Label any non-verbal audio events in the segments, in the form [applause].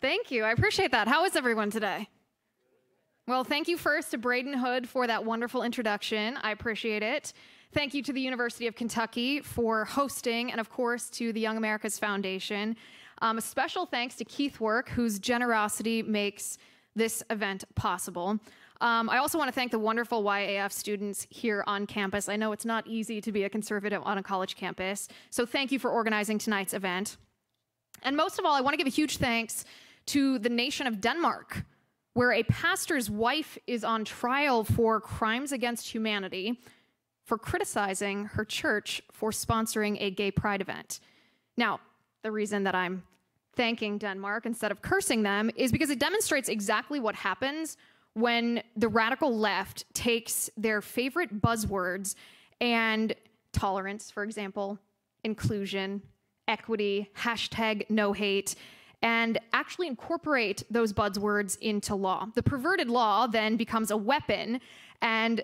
Thank you. I appreciate that. How is everyone today? Well, thank you first to Braden Hood for that wonderful introduction. I appreciate it. Thank you to the University of Kentucky for hosting, and of course to the Young Americas Foundation. Um, a special thanks to Keith Work, whose generosity makes this event possible. Um, I also want to thank the wonderful YAF students here on campus. I know it's not easy to be a conservative on a college campus, so thank you for organizing tonight's event. And most of all, I want to give a huge thanks to the nation of Denmark, where a pastor's wife is on trial for crimes against humanity for criticizing her church for sponsoring a gay pride event. Now, the reason that I'm thanking Denmark instead of cursing them is because it demonstrates exactly what happens when the radical left takes their favorite buzzwords and tolerance, for example, inclusion, equity, hashtag no hate, and actually incorporate those buzzwords into law. The perverted law then becomes a weapon, and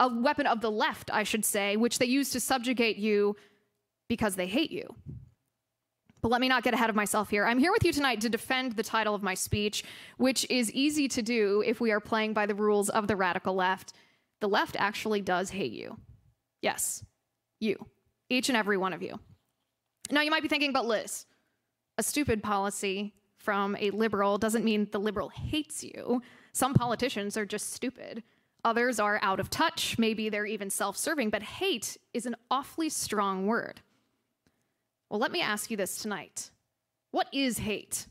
a weapon of the left, I should say, which they use to subjugate you because they hate you. But let me not get ahead of myself here. I'm here with you tonight to defend the title of my speech, which is easy to do if we are playing by the rules of the radical left. The left actually does hate you. Yes, you, each and every one of you. Now, you might be thinking, but Liz, a stupid policy from a liberal doesn't mean the liberal hates you. Some politicians are just stupid. Others are out of touch. Maybe they're even self serving, but hate is an awfully strong word. Well, let me ask you this tonight. What is hate?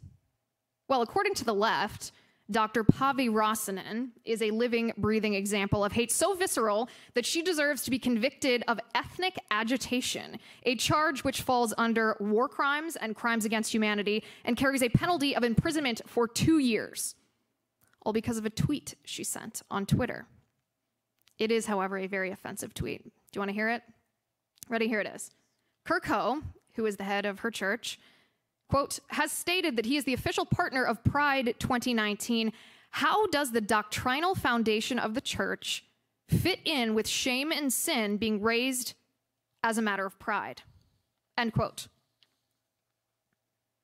Well, according to the left, Dr. Päivi Räsänen is a living, breathing example of hate so visceral that she deserves to be convicted of ethnic agitation, a charge which falls under war crimes and crimes against humanity and carries a penalty of imprisonment for two years, all because of a tweet she sent on Twitter. It is, however, a very offensive tweet. Do you want to hear it? Ready? Here it is. Kirk Ho who is the head of her church, quote, has stated that he is the official partner of Pride 2019. How does the doctrinal foundation of the church fit in with shame and sin being raised as a matter of pride? End quote.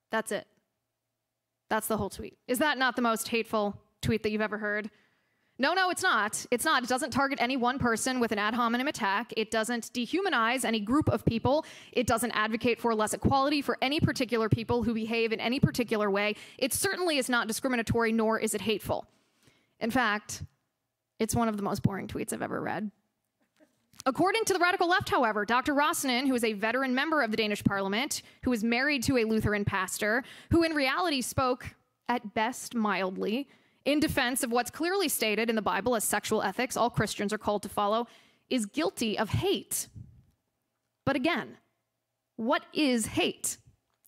That's it. That's the whole tweet. Is that not the most hateful tweet that you've ever heard? No, no, it's not. It's not. It doesn't target any one person with an ad hominem attack. It doesn't dehumanize any group of people. It doesn't advocate for less equality for any particular people who behave in any particular way. It certainly is not discriminatory, nor is it hateful. In fact, it's one of the most boring tweets I've ever read. According to the radical left, however, Dr. Räsänen, who is a veteran member of the Danish parliament, who is married to a Lutheran pastor, who in reality spoke, at best mildly, in defense of what's clearly stated in the Bible as sexual ethics all Christians are called to follow, is guilty of hate. But again, what is hate?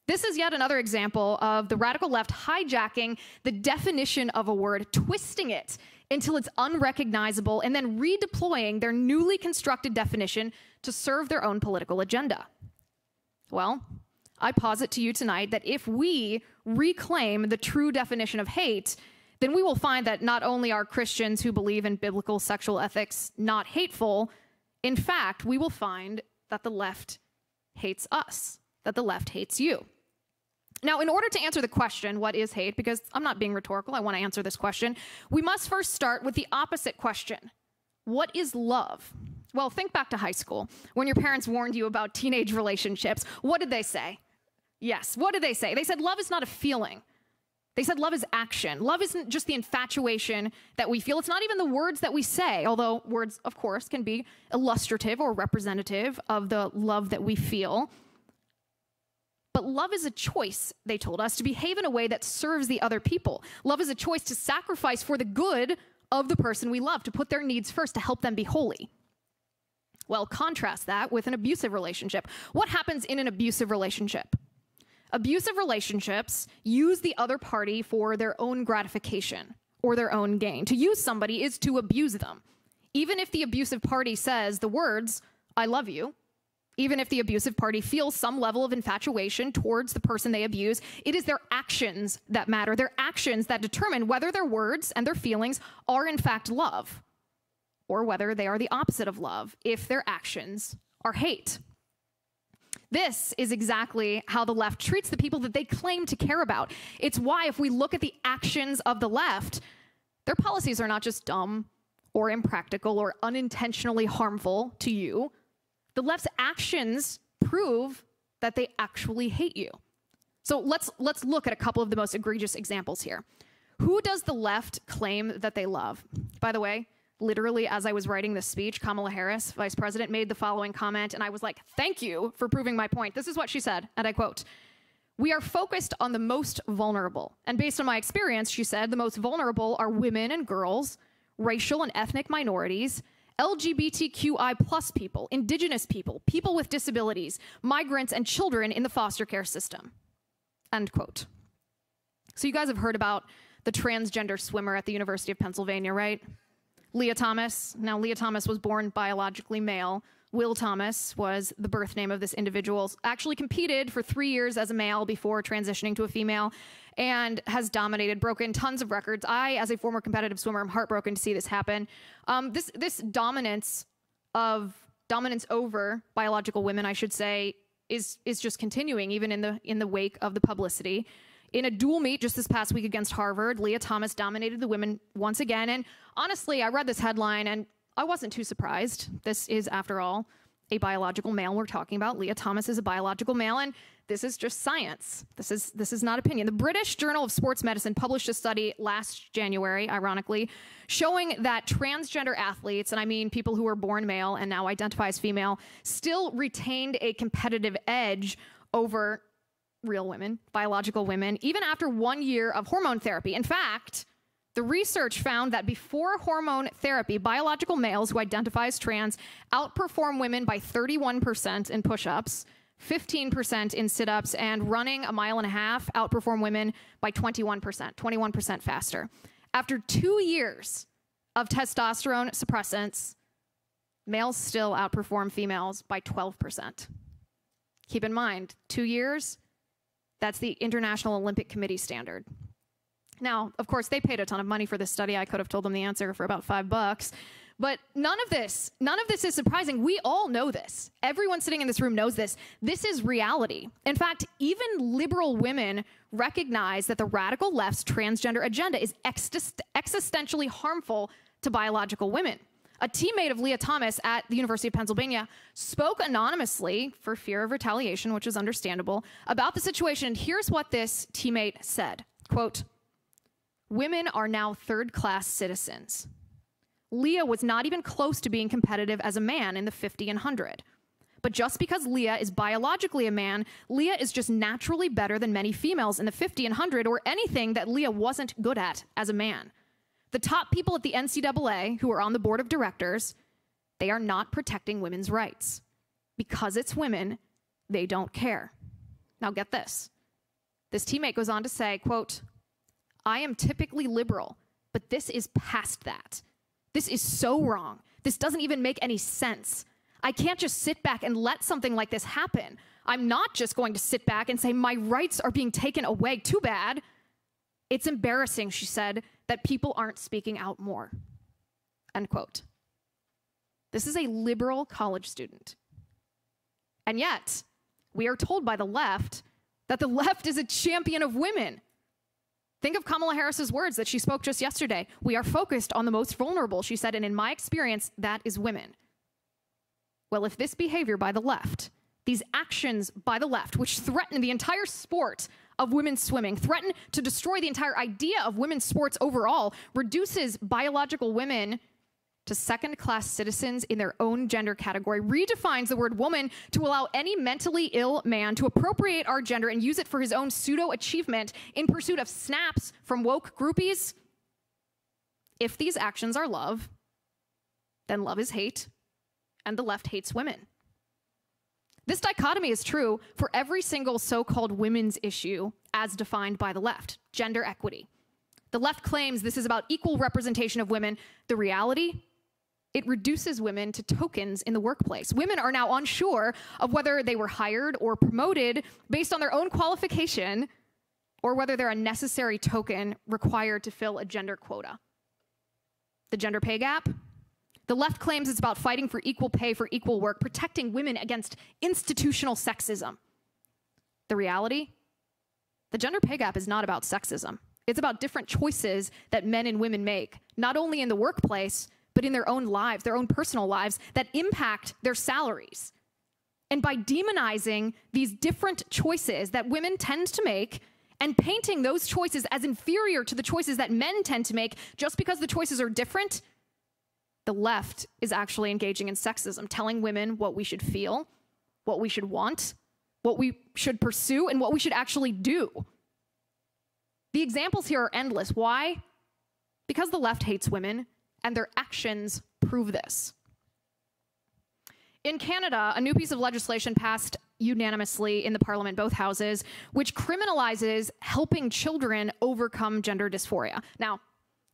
This is yet another example of the radical left hijacking the definition of a word, twisting it until it's unrecognizable, and then redeploying their newly constructed definition to serve their own political agenda. Well, I posit to you tonight that if we reclaim the true definition of hate, then we will find that not only are Christians who believe in biblical sexual ethics not hateful, in fact, we will find that the left hates us, that the left hates you. Now, in order to answer the question, what is hate, because I'm not being rhetorical, I want to answer this question, we must first start with the opposite question What is love? Well, think back to high school when your parents warned you about teenage relationships. What did they say? Yes, what did they say? They said love is not a feeling. They said love is action. Love isn't just the infatuation that we feel. It's not even the words that we say, although words, of course, can be illustrative or representative of the love that we feel. But love is a choice, they told us, to behave in a way that serves the other people. Love is a choice to sacrifice for the good of the person we love, to put their needs first, to help them be holy. Well, contrast that with an abusive relationship. What happens in an abusive relationship? Abusive relationships use the other party for their own gratification or their own gain. To use somebody is to abuse them. Even if the abusive party says the words, I love you, even if the abusive party feels some level of infatuation towards the person they abuse, it is their actions that matter. Their actions that determine whether their words and their feelings are in fact love or whether they are the opposite of love if their actions are hate. This is exactly how the left treats the people that they claim to care about. It's why, if we look at the actions of the left, their policies are not just dumb or impractical or unintentionally harmful to you. The left's actions prove that they actually hate you. So let's let's look at a couple of the most egregious examples here. Who does the left claim that they love? By the way, literally as I was writing this speech, Kamala Harris, vice president, made the following comment, and I was like, thank you for proving my point. This is what she said, and I quote, we are focused on the most vulnerable. And based on my experience, she said, the most vulnerable are women and girls, racial and ethnic minorities, LGBTQI plus people, indigenous people, people with disabilities, migrants, and children in the foster care system. End quote. So you guys have heard about the transgender swimmer at the University of Pennsylvania, right? Lia Thomas. Now, Lia Thomas was born biologically male. Will Thomas was the birth name of this individual. Actually competed for three years as a male before transitioning to a female and has dominated, broken tons of records. I, as a former competitive swimmer, am heartbroken to see this happen. Um, this, this dominance of dominance over biological women, I should say, is, is just continuing even in the, in the wake of the publicity. In a dual meet just this past week against Harvard, Lia Thomas dominated the women once again. And honestly, I read this headline and I wasn't too surprised. This is, after all, a biological male we're talking about. Lia Thomas is a biological male, and this is just science. This is this is not opinion. The British Journal of Sports Medicine published a study last January, ironically, showing that transgender athletes, and I mean people who were born male and now identify as female, still retained a competitive edge over real women, biological women, even after one year of hormone therapy. In fact, the research found that before hormone therapy, biological males who identify as trans outperform women by 31% in push ups, 15% in sit ups, and running a mile and a half outperform women by 21%, 21% faster. After two years of testosterone suppressants, males still outperform females by 12%. Keep in mind, two years, that's the International Olympic Committee standard. Now, of course, they paid a ton of money for this study. I could have told them the answer for about five bucks. But none of this, none of this is surprising. We all know this. Everyone sitting in this room knows this. This is reality. In fact, even liberal women recognize that the radical left's transgender agenda is existentially harmful to biological women. A teammate of Lia Thomas at the University of Pennsylvania spoke anonymously for fear of retaliation, which is understandable, about the situation. And here's what this teammate said. Quote, Women are now third class citizens. Lia was not even close to being competitive as a man in the 50 and 100. But just because Lia is biologically a man, Lia is just naturally better than many females in the 50 and 100 or anything that Lia wasn't good at as a man. The top people at the NCAA who are on the board of directors, they are not protecting women's rights. Because it's women, they don't care. Now get this. This teammate goes on to say, quote, I am typically liberal, but this is past that. This is so wrong. This doesn't even make any sense. I can't just sit back and let something like this happen. I'm not just going to sit back and say, my rights are being taken away. Too bad. It's embarrassing, she said, that people aren't speaking out more. End quote. This is a liberal college student. And yet, we are told by the left that the left is a champion of women. Think of Kamala Harris's words that she spoke just yesterday. We are focused on the most vulnerable, she said, and in my experience, that is women. Well, if this behavior by the left, these actions by the left, which threaten the entire sport of women's swimming, threaten to destroy the entire idea of women's sports overall, reduces biological women to second class citizens in their own gender category, redefines the word woman to allow any mentally ill man to appropriate our gender and use it for his own pseudo achievement in pursuit of snaps from woke groupies. If these actions are love, then love is hate, and the left hates women. This dichotomy is true for every single so called women's issue as defined by the left gender equity. The left claims this is about equal representation of women. The reality it reduces women to tokens in the workplace. Women are now unsure of whether they were hired or promoted based on their own qualification or whether they're a necessary token required to fill a gender quota. The gender pay gap? The left claims it's about fighting for equal pay for equal work, protecting women against institutional sexism. The reality? The gender pay gap is not about sexism. It's about different choices that men and women make, not only in the workplace, but in their own lives, their own personal lives, that impact their salaries. And by demonizing these different choices that women tend to make and painting those choices as inferior to the choices that men tend to make just because the choices are different, the left is actually engaging in sexism, telling women what we should feel, what we should want, what we should pursue, and what we should actually do. The examples here are endless. Why? Because the left hates women, and their actions prove this. In Canada, a new piece of legislation passed unanimously in the parliament, both houses, which criminalizes helping children overcome gender dysphoria. Now,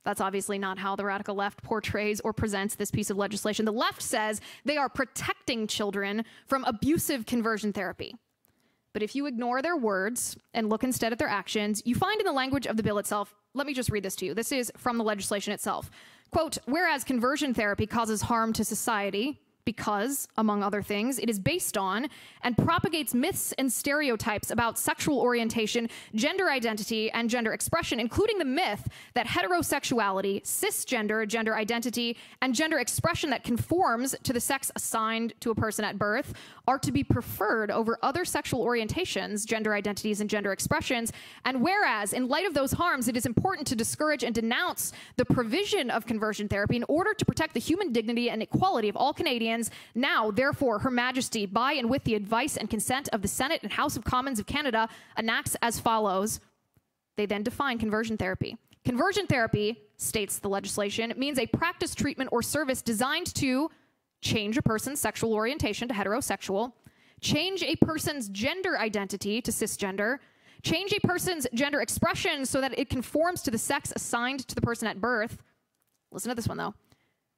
that's obviously not how the radical left portrays or presents this piece of legislation. The left says they are protecting children from abusive conversion therapy. But if you ignore their words and look instead at their actions, you find in the language of the bill itself, let me just read this to you. This is from the legislation itself. Quote, whereas conversion therapy causes harm to society, because, among other things, it is based on and propagates myths and stereotypes about sexual orientation, gender identity, and gender expression, including the myth that heterosexuality, cisgender gender identity, and gender expression that conforms to the sex assigned to a person at birth are to be preferred over other sexual orientations, gender identities, and gender expressions. And whereas, in light of those harms, it is important to discourage and denounce the provision of conversion therapy in order to protect the human dignity and equality of all Canadians now, therefore, Her Majesty, by and with the advice and consent of the Senate and House of Commons of Canada, enacts as follows. They then define conversion therapy. Conversion therapy, states the legislation, means a practice, treatment, or service designed to change a person's sexual orientation to heterosexual, change a person's gender identity to cisgender, change a person's gender expression so that it conforms to the sex assigned to the person at birth. Listen to this one though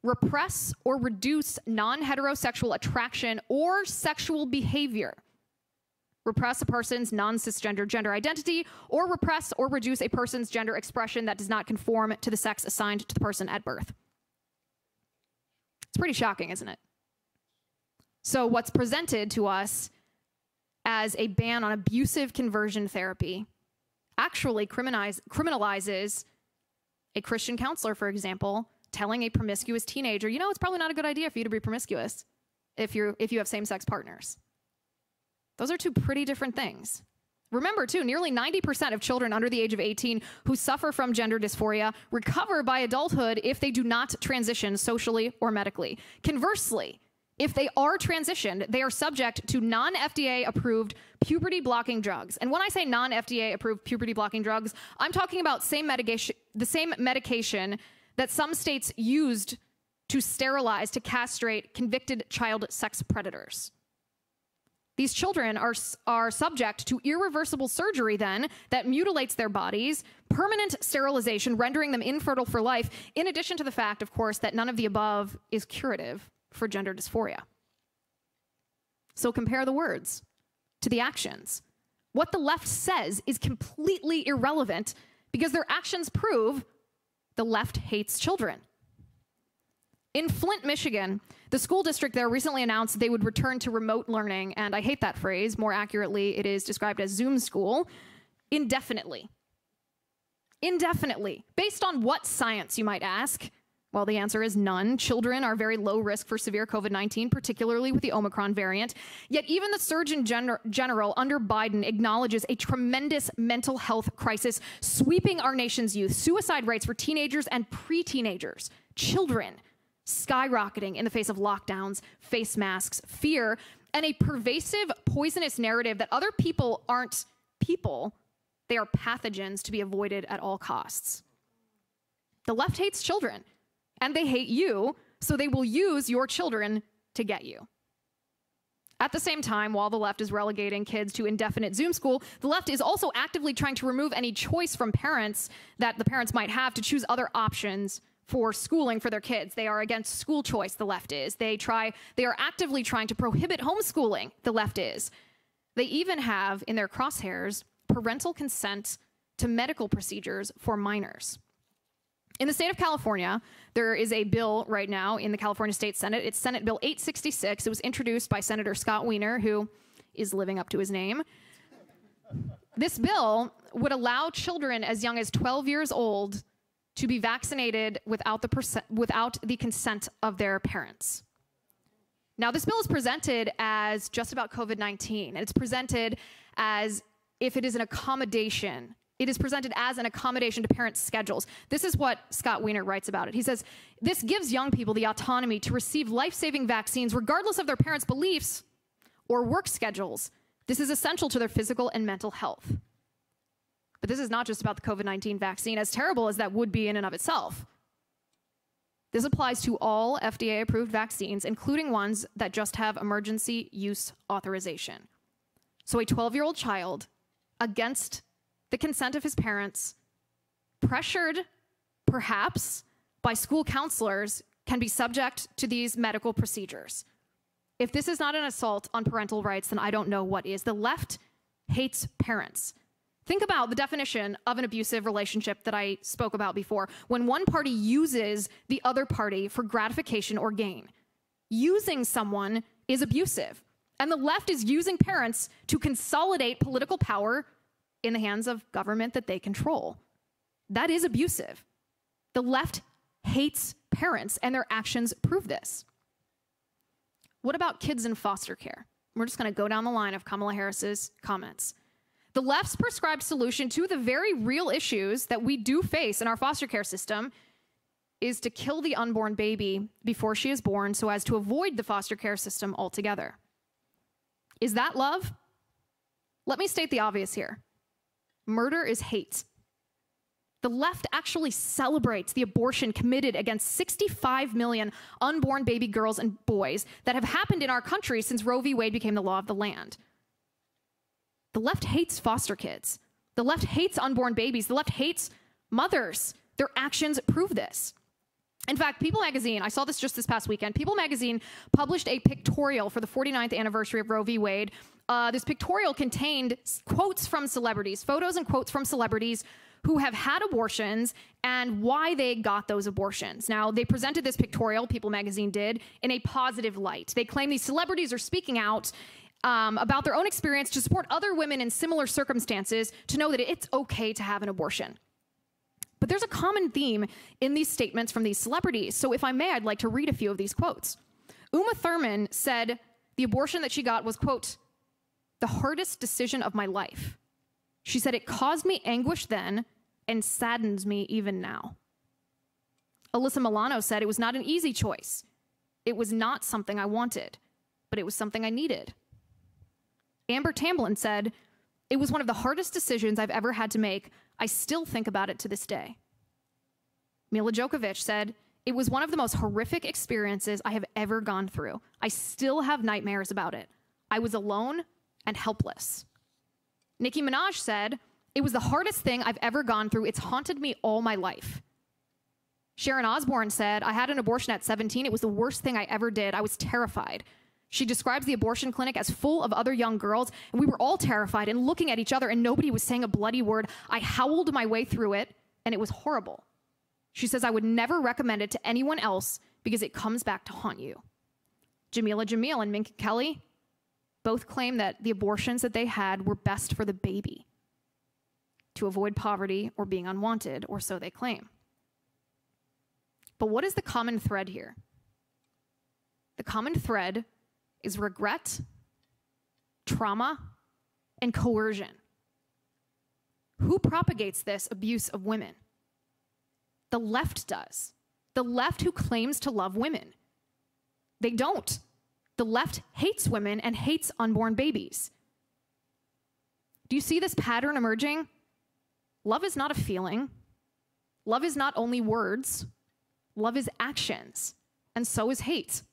repress or reduce non heterosexual attraction or sexual behavior. Repress a person's non cisgender gender identity, or repress or reduce a person's gender expression that does not conform to the sex assigned to the person at birth. It's pretty shocking, isn't it? So, what's presented to us as a ban on abusive conversion therapy actually criminalizes a Christian counselor, for example, telling a promiscuous teenager, you know, it's probably not a good idea for you to be promiscuous if you if you have same-sex partners. Those are two pretty different things. Remember, too, nearly 90% of children under the age of 18 who suffer from gender dysphoria recover by adulthood if they do not transition socially or medically. Conversely, if they are transitioned, they are subject to non FDA approved puberty blocking drugs. And when I say non FDA approved puberty blocking drugs, I'm talking about same medication, the same medication that some states used to sterilize, to castrate convicted child sex predators. These children are, are subject to irreversible surgery, then, that mutilates their bodies, permanent sterilization, rendering them infertile for life, in addition to the fact, of course, that none of the above is curative for gender dysphoria. So compare the words to the actions. What the left says is completely irrelevant because their actions prove the left hates children. In Flint, Michigan, the school district there recently announced they would return to remote learning, and I hate that phrase. More accurately, it is described as Zoom school, indefinitely. Indefinitely. Based on what science, you might ask? Well, the answer is none. Children are very low risk for severe COVID 19, particularly with the Omicron variant. Yet, even the Surgeon Gen- General under Biden acknowledges a tremendous mental health crisis sweeping our nation's youth. Suicide rates for teenagers and pre teenagers, children, skyrocketing in the face of lockdowns, face masks, fear, and a pervasive, poisonous narrative that other people aren't people, they are pathogens to be avoided at all costs. The left hates children and they hate you, so they will use your children to get you. At the same time, while the left is relegating kids to indefinite Zoom school, the left is also actively trying to remove any choice from parents that the parents might have to choose other options for schooling for their kids. They are against school choice, the left is. They try they are actively trying to prohibit homeschooling, the left is. They even have in their crosshairs parental consent to medical procedures for minors. In the state of California, there is a bill right now in the California State Senate. It's Senate Bill 866. It was introduced by Senator Scott Wiener, who is living up to his name. This bill would allow children as young as 12 years old to be vaccinated without the, without the consent of their parents. Now, this bill is presented as just about COVID 19, and it's presented as if it is an accommodation it is presented as an accommodation to parents' schedules. This is what Scott Wiener writes about it. He says, This gives young people the autonomy to receive life saving vaccines regardless of their parents' beliefs or work schedules. This is essential to their physical and mental health. But this is not just about the COVID 19 vaccine, as terrible as that would be in and of itself. This applies to all FDA approved vaccines, including ones that just have emergency use authorization. So, a 12 year old child against the consent of his parents, pressured perhaps by school counselors, can be subject to these medical procedures. If this is not an assault on parental rights, then I don't know what is. The left hates parents. Think about the definition of an abusive relationship that I spoke about before when one party uses the other party for gratification or gain. Using someone is abusive. And the left is using parents to consolidate political power in the hands of government that they control. That is abusive. The left hates parents, and their actions prove this. What about kids in foster care? We're just going to go down the line of Kamala Harris's comments. The left's prescribed solution to the very real issues that we do face in our foster care system is to kill the unborn baby before she is born so as to avoid the foster care system altogether. Is that love? Let me state the obvious here murder is hate. The left actually celebrates the abortion committed against 65 million unborn baby girls and boys that have happened in our country since Roe v. Wade became the law of the land. The left hates foster kids. The left hates unborn babies. The left hates mothers. Their actions prove this. In fact, People magazine, I saw this just this past weekend. People magazine published a pictorial for the 49th anniversary of Roe v. Wade uh, this pictorial contained quotes from celebrities, photos and quotes from celebrities who have had abortions and why they got those abortions. Now, they presented this pictorial, People magazine did, in a positive light. They claim these celebrities are speaking out um, about their own experience to support other women in similar circumstances to know that it's okay to have an abortion. But there's a common theme in these statements from these celebrities. So, if I may, I'd like to read a few of these quotes. Uma Thurman said the abortion that she got was, quote, the hardest decision of my life. She said, It caused me anguish then and saddens me even now. Alyssa Milano said, It was not an easy choice. It was not something I wanted, but it was something I needed. Amber Tamblyn said, It was one of the hardest decisions I've ever had to make. I still think about it to this day. Milla Jovovich said, It was one of the most horrific experiences I have ever gone through. I still have nightmares about it. I was alone and helpless. Nicki Minaj said, It was the hardest thing I've ever gone through. It's haunted me all my life. Sharon Osbourne said, I had an abortion at 17. It was the worst thing I ever did. I was terrified. She describes the abortion clinic as full of other young girls, and we were all terrified and looking at each other, and nobody was saying a bloody word. I howled my way through it, and it was horrible. She says, I would never recommend it to anyone else because it comes back to haunt you. Jameela Jamil and Minka Kelly both claim that the abortions that they had were best for the baby to avoid poverty or being unwanted, or so they claim. But what is the common thread here? The common thread is regret, trauma, and coercion. Who propagates this abuse of women? The left does. The left who claims to love women. They don't. The left hates women and hates unborn babies. Do you see this pattern emerging? Love is not a feeling. Love is not only words. Love is actions. And so is hate.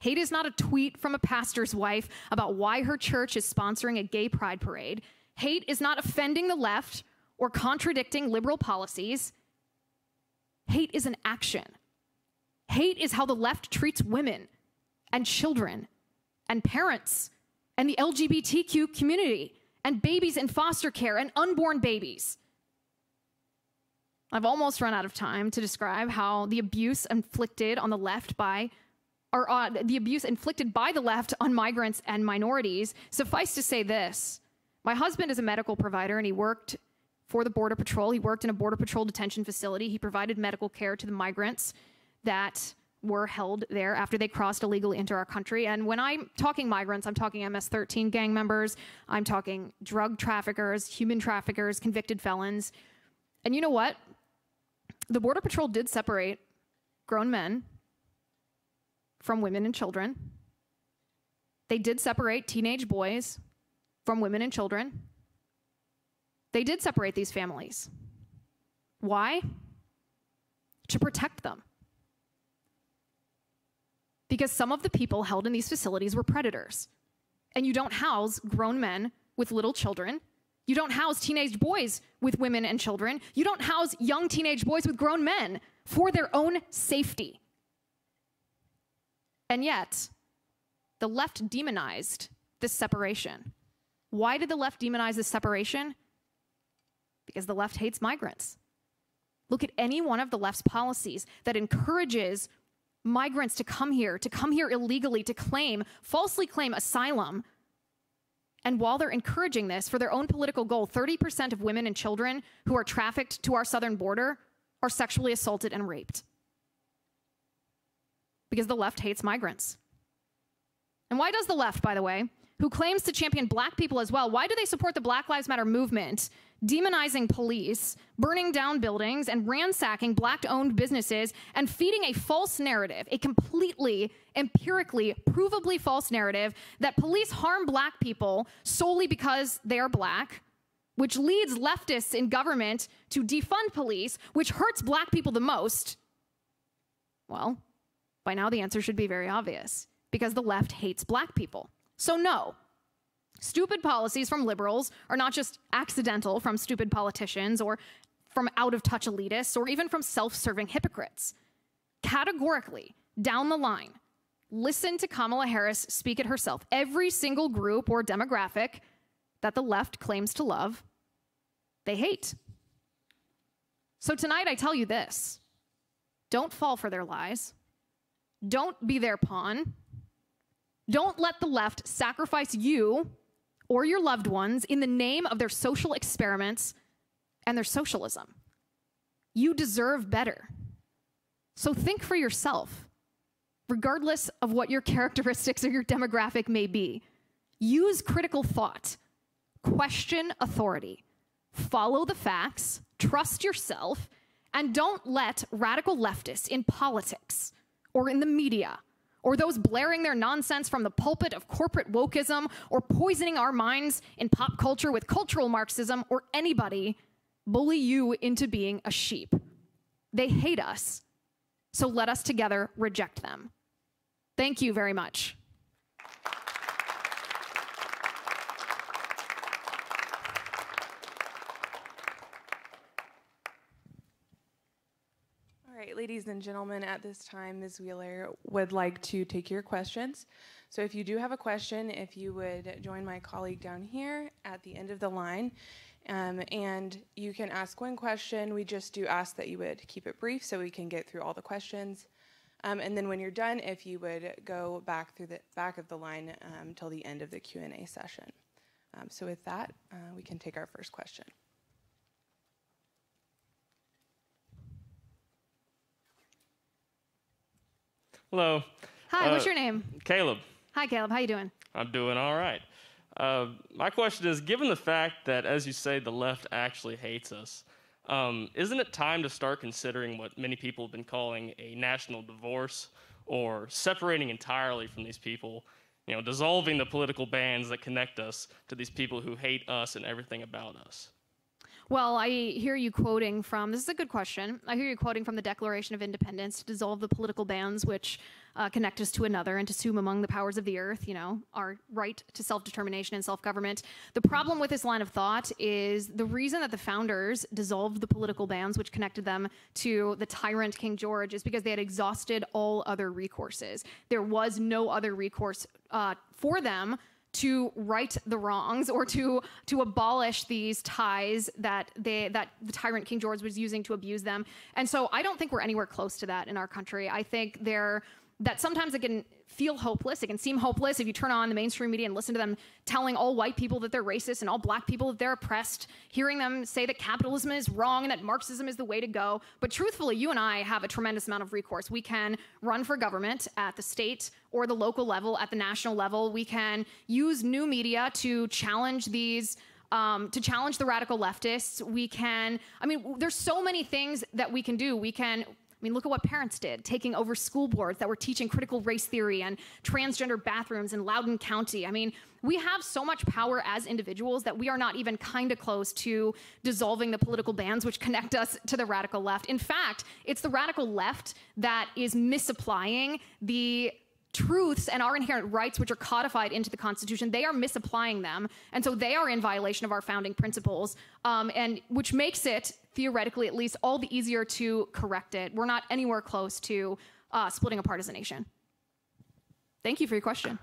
Hate is not a tweet from a pastor's wife about why her church is sponsoring a gay pride parade. Hate is not offending the left or contradicting liberal policies. Hate is an action. Hate is how the left treats women and children and parents and the LGBTQ community and babies in foster care and unborn babies. I've almost run out of time to describe how the abuse inflicted on the left by uh, the abuse inflicted by the left on migrants and minorities. Suffice to say this my husband is a medical provider and he worked for the Border Patrol. He worked in a Border Patrol detention facility. He provided medical care to the migrants that were held there after they crossed illegally into our country. And when I'm talking migrants, I'm talking MS 13 gang members, I'm talking drug traffickers, human traffickers, convicted felons. And you know what? The Border Patrol did separate grown men from women and children. They did separate teenage boys from women and children. They did separate these families. Why? To protect them because some of the people held in these facilities were predators. And you don't house grown men with little children. You don't house teenage boys with women and children. You don't house young teenage boys with grown men for their own safety. And yet, the left demonized this separation. Why did the left demonize this separation? Because the left hates migrants. Look at any one of the left's policies that encourages migrants to come here, to come here illegally, to claim, falsely claim asylum. And while they're encouraging this for their own political goal, 30% of women and children who are trafficked to our southern border are sexually assaulted and raped. Because the left hates migrants. And why does the left, by the way, who claims to champion black people as well, why do they support the Black Lives Matter movement demonizing police, burning down buildings, and ransacking black owned businesses, and feeding a false narrative, a completely, empirically, provably false narrative that police harm black people solely because they are black. Which leads leftists in government to defund police, which hurts black people the most. Well, by now the answer should be very obvious because the left hates black people. So, no, Stupid policies from liberals are not just accidental from stupid politicians or from out of touch elitists or even from self serving hypocrites. Categorically, down the line, listen to Kamala Harris speak it herself. Every single group or demographic that the left claims to love, they hate. So tonight I tell you this don't fall for their lies, don't be their pawn. Don't let the left sacrifice you or your loved ones in the name of their social experiments and their socialism. You deserve better. So think for yourself, regardless of what your [laughs] characteristics or your demographic may be. Use critical thought, question authority, follow the facts, trust yourself, and don't let radical leftists in politics or in the media or those blaring their nonsense from the pulpit of corporate wokeism, or poisoning our minds in pop culture with cultural Marxism, or anybody bully you into being a sheep. They hate us, so let us together reject them. Thank you very much. right, ladies and gentlemen, at this time, Ms. Wheeler would like to take your questions. So if you do have a question, if you would join my colleague down here at the end of the line, um, and you can ask one question. We just do ask that you would keep it brief so we can get through all the questions. Um, and then when you're done, if you would go back through the back of the line um, till the end of the Q&A session. Um, so with that, uh, we can take our first question. Hello. Hi, uh, what's your name? Caleb. Hi, Caleb. How you doing? I'm doing all right. Uh, my question is, given the fact that, as you say, the left actually hates us, um, isn't it time to start considering what many people have been calling a national divorce, or separating entirely from these people? You know, dissolving the political bands that connect us to these people who hate us and everything about us. Well, I hear you quoting from this is a good question. I hear you quoting from the Declaration of Independence to dissolve the political bands which uh, connect us to another and to assume among the powers of the earth, you know, our right to self determination and self government. The problem with this line of thought is the reason that the founders dissolved the political bands which connected them to the tyrant King George is because they had exhausted all other recourses. There was no other recourse uh, for them to right the wrongs or to to abolish these ties that they that the tyrant King George was using to abuse them. And so I don't think we're anywhere close to that in our country. I think they're that sometimes it can feel hopeless. It can seem hopeless if you turn on the mainstream media and listen to them telling all white people that they're racist and all black people that they're oppressed, hearing them say that capitalism is wrong and that Marxism is the way to go. But truthfully, you and I have a tremendous amount of recourse. We can run for government at the state or the local level, at the national level. We can use new media to challenge these. Um, to challenge the radical leftists. We can, I mean, there's so many things that we can do. We can mean, look at what parents did, taking over school boards that were teaching critical race theory and transgender bathrooms in Loudoun County. I mean, we have so much power as individuals that we are not even kind of close to dissolving the political bands which connect us to the radical left. In fact, it's the radical left that is misapplying the truths and our inherent rights, which are codified into the Constitution, they are misapplying them. And so they are in violation of our founding principles, um, and which makes it, theoretically at least, all the easier to correct it. We're not anywhere close to uh, splitting apart as a nation. Thank you for your question.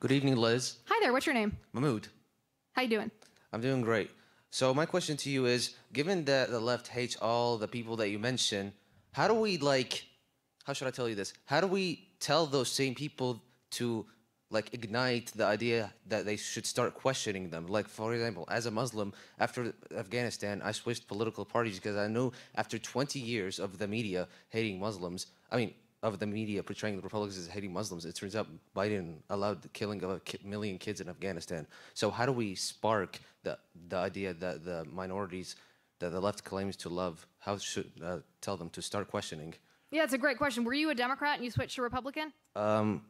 Good evening, Liz. Hi there, what's your name? Mahmood. How you doing? I'm doing great. So my question to you is, given that the left hates all the people that you mentioned, how do we like, how should I tell you this? How do we tell those same people to like ignite the idea that they should start questioning them? Like for example, as a Muslim, after Afghanistan, I switched political parties because I knew after 20 years of the media hating Muslims, I mean, of the media portraying the Republicans as hating Muslims, it turns out Biden allowed the killing of a million kids in Afghanistan. So how do we spark the the idea that the minorities that the left claims to love, how should uh, tell them to start questioning? Yeah, it's a great question. Were you a Democrat and you switched to Republican? Um,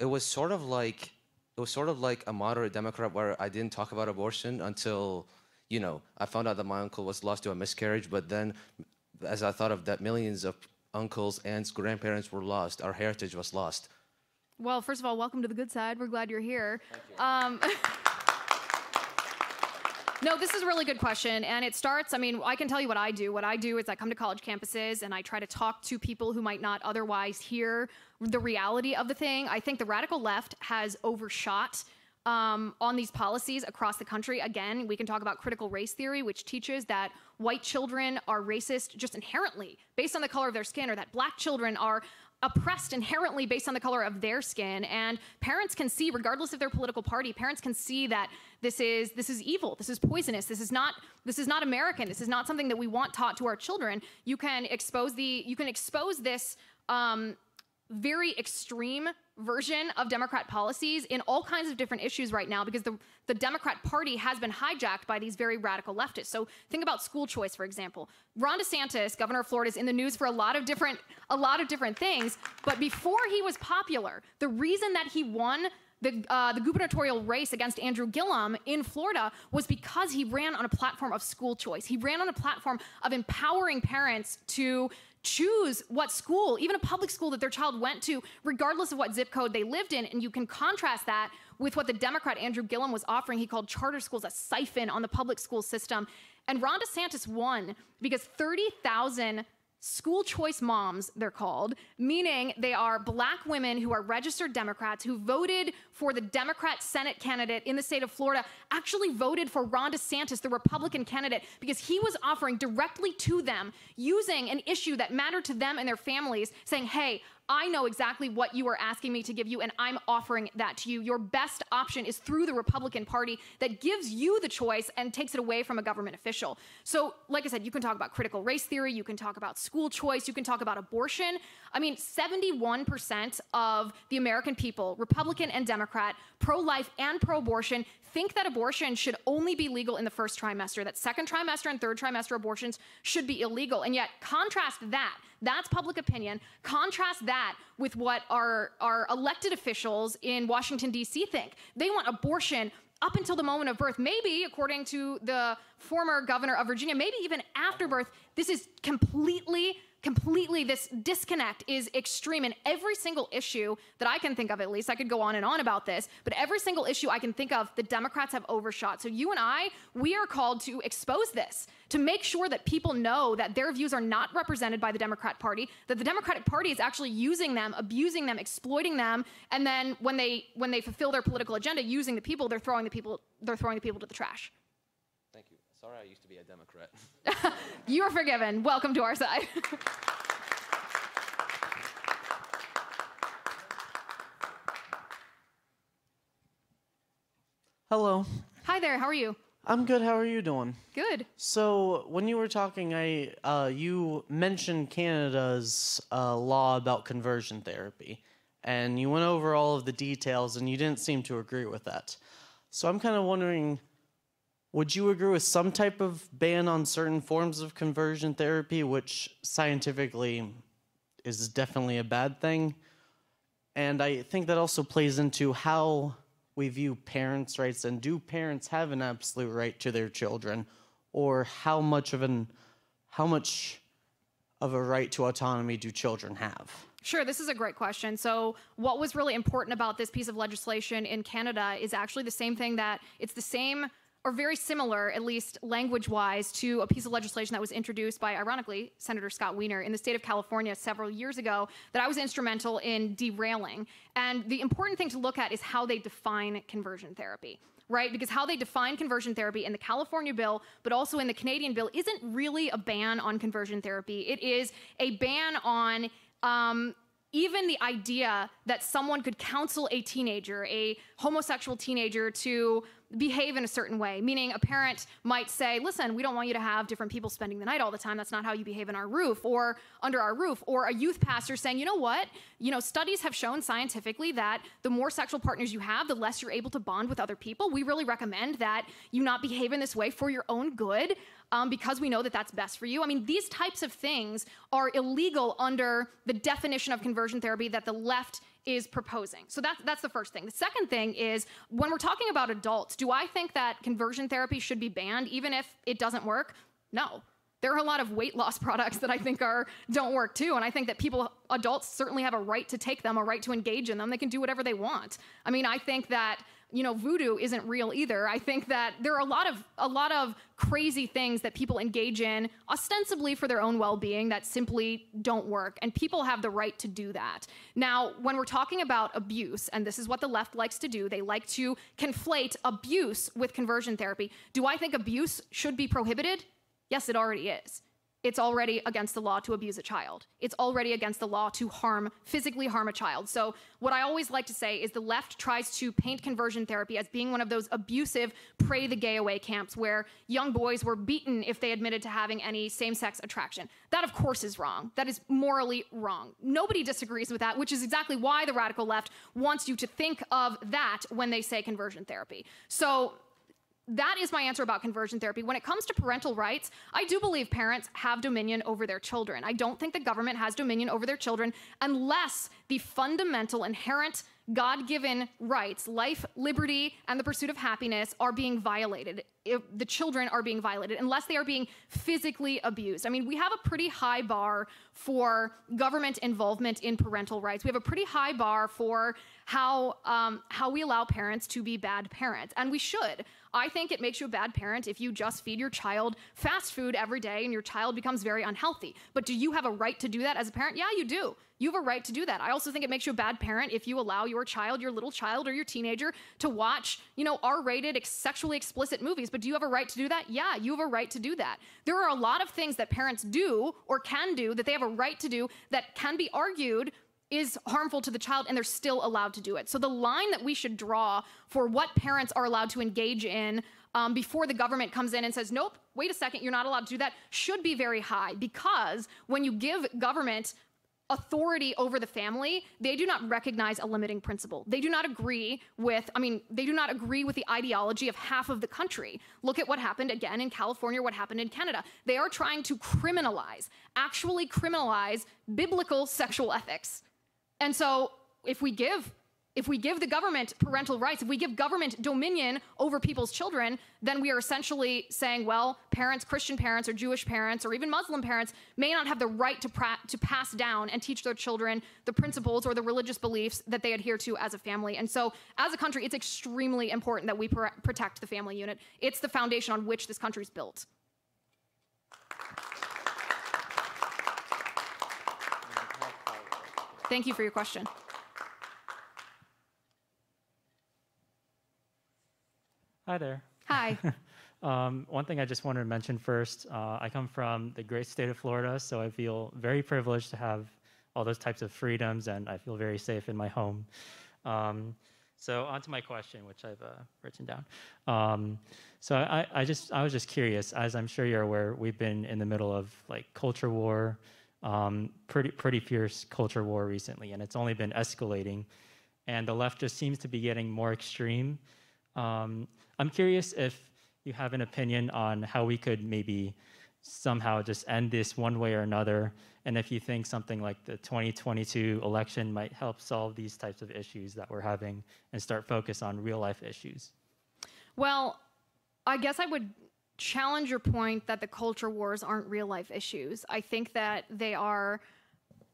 it was sort of like it was sort of like a moderate Democrat where I didn't talk about abortion until you know I found out that my uncle was lost to a miscarriage. But then, as I thought of that, millions of uncles, aunts, grandparents were lost. Our heritage was lost. Well, first of all, welcome to the good side. We're glad you're here. You. Um, [laughs] no, this is a really good question. And it starts, I mean, I can tell you what I do. What I do is I come to college campuses and I try to talk to people who might not otherwise hear the reality of the thing. I think the radical left has overshot um, on these policies across the country. Again, we can talk about critical race theory, which teaches that white children are racist just inherently based on the color of their skin, or that black children are oppressed inherently based on the color of their skin and parents can see regardless of their political party parents can see that this is this is evil this is poisonous this is not this is not american this is not something that we want taught to our children you can expose the you can expose this um, very extreme version of Democrat policies in all kinds of different issues right now because the, the Democrat Party has been hijacked by these very radical leftists. So think about school choice, for example. Ron DeSantis, governor of Florida, is in the news for a lot of different a lot of different things. But before he was popular, the reason that he won the, uh, the, gubernatorial race against Andrew Gillum in Florida was because he ran on a platform of school choice. He ran on a platform of empowering parents to choose what school, even a public school that their child went to, regardless of what zip code they lived in. And you can contrast that with what the Democrat Andrew Gillum was offering. He called charter schools a siphon on the public school system. And Ron DeSantis won because 30,000 school choice moms, they're called, meaning they are black women who are registered Democrats who voted for the Democrat Senate candidate in the state of Florida, actually voted for Ron DeSantis, the Republican candidate, because he was offering directly to them, using an issue that mattered to them and their families, saying, hey, I know exactly what you are asking me to give you, and I'm offering that to you. Your best option is through the Republican Party that gives you the choice and takes it away from a government official. So, like I said, you can talk about critical race theory, you can talk about school choice, you can talk about abortion. I mean, 71% of the American people, Republican and Democrat, pro life and pro abortion, think that abortion should only be legal in the first trimester, that second trimester and third trimester abortions should be illegal. And yet, contrast that, that's public opinion, contrast that with what our, our elected officials in Washington, D.C. think. They want abortion up until the moment of birth, maybe, according to the former governor of Virginia, maybe even after birth. This is completely completely this disconnect is extreme in every single issue that I can think of at least I could go on and on about this but every single issue I can think of the Democrats have overshot so you and I we are called to expose this to make sure that people know that their views are not represented by the Democrat Party that the Democratic Party is actually using them abusing them exploiting them and then when they when they fulfill their political agenda using the people they're throwing the people they're throwing the people to the trash. Sorry, I used to be a Democrat. [laughs] you are forgiven welcome to our side [laughs] Hello. Hi there how are you I'm good. How are you doing? good So, when you were talking, I uh, you mentioned Canada's uh, law about conversion therapy, and you went over all of the details, and you didn't seem to agree with that. So, I'm kind of wondering, would you agree with some type of ban on certain forms of conversion therapy, which scientifically is definitely a bad thing? And I think that also plays into how we view parents' rights and do parents have an absolute right to their children or how much of an how much of a right to autonomy do children have? Sure, this is a great question. So, what was really important about this piece of legislation in Canada is actually the same thing that it's the same or very similar, at least language wise, to a piece of legislation that was introduced by, ironically, Senator Scott Wiener in the state of California several years ago that I was instrumental in derailing. And the important thing to look at is how they define conversion therapy right? Because how they define conversion therapy in the California bill, but also in the Canadian bill, isn't really a ban on conversion therapy. It is a ban on um, even the idea that someone could counsel a teenager, a homosexual teenager, to behave in a certain way, meaning a parent might say, listen, we don't want you to have different people spending the night all the time. That's not how you behave in our roof or under our roof. Or a youth pastor saying, you know what? You know, studies have shown scientifically that the more sexual partners you have, the less you're able to bond with other people. We really recommend that you not behave in this way for your own good. Um, because we know that that's best for you. I mean, these types of things are illegal under the definition of conversion therapy that the left is proposing. So that's that's the first thing. The second thing is when we're talking about adults, do I think that conversion therapy should be banned even if it doesn't work? No. There are a lot of weight loss [laughs] products that I think are don't work too, and I think that people adults certainly have a right to take them, a right to engage in them. They can do whatever they want. I mean, I think that you know, voodoo isn't real either. I think that there are a lot of a lot of crazy things that people engage in ostensibly for their own well-being that simply don't work and people have the right to do that. Now, when we're talking about abuse and this is what the left likes to do, they like to conflate abuse with conversion therapy. Do I think abuse should be prohibited? Yes, it already is it's already against the law to abuse a child. It's already against the law to harm, physically harm a child. So, what I always like to say is the left tries to paint conversion therapy as being one of those abusive, pray the gay away camps where young boys were beaten if they admitted to having any same sex attraction. That, of course, is wrong. That is morally wrong. Nobody disagrees with that, which is exactly why the radical left wants you to think of that when they say conversion therapy. So, that is my answer about conversion therapy. When it comes to parental rights, I do believe parents have dominion over their children. I don't think the government has dominion over their children unless the fundamental, inherent, God given rights, life, liberty, and the pursuit of happiness, are being violated. The children are being violated, unless they are being physically abused. I mean, we have a pretty high bar for government involvement in parental rights. We have a pretty high bar for how um, how we allow parents to be bad parents, and we should. I think it makes you a bad parent if you just feed your child fast food every day and your child becomes very unhealthy. But do you have a right to do that as a parent? Yeah, you do. You have a right to do that. I also think it makes you a bad parent if you allow your child, your little child or your teenager to watch, you know, R-rated sexually explicit movies. But do you have a right to do that? Yeah, you have a right to do that. There are a lot of things that parents do or can do that they have a right to do that can be argued is harmful to the child and they're still allowed to do it. So the line that we should draw for what parents are allowed to engage in um, before the government comes in and says, nope, wait a second, you're not allowed to do that, should be very high because when you give government authority over the family, they do not recognize a limiting principle. They do not agree with, I mean, they do not agree with the ideology of half of the country. Look at what happened again in California, what happened in Canada. They are trying to criminalize, actually criminalize biblical sexual ethics. And so if we give if we give the government parental rights, if we give government dominion over people's children, then we are essentially saying, well, parents, Christian parents, or Jewish parents, or even Muslim parents, may not have the right to, to pass down and teach their children the principles or the religious beliefs that they adhere to as a family. And so, as a country, it's extremely important that we pr- protect the family unit. It's the foundation on which this country is built. Thank you for your question. Hi there. Hi. [laughs] Um, one thing I just wanted to mention first uh, I come from the great state of Florida, so I feel very privileged to have all those types of freedoms, and I feel very safe in my home. Um, so, on to my question, which I've uh, written down. Um, so, I, I just I was just curious, as I'm sure you're aware, we've been in the middle of like culture war, um, pretty pretty fierce culture war recently, and it's only been escalating, and the left just seems to be getting more extreme. Um, I'm curious if you have an opinion on how we could maybe somehow just end this one way or another, and if you think something like the 2022 election might help solve these types of issues that we're having and start focus on real life issues. Well, I guess I would challenge your point that the culture wars aren't real life issues. I think that they are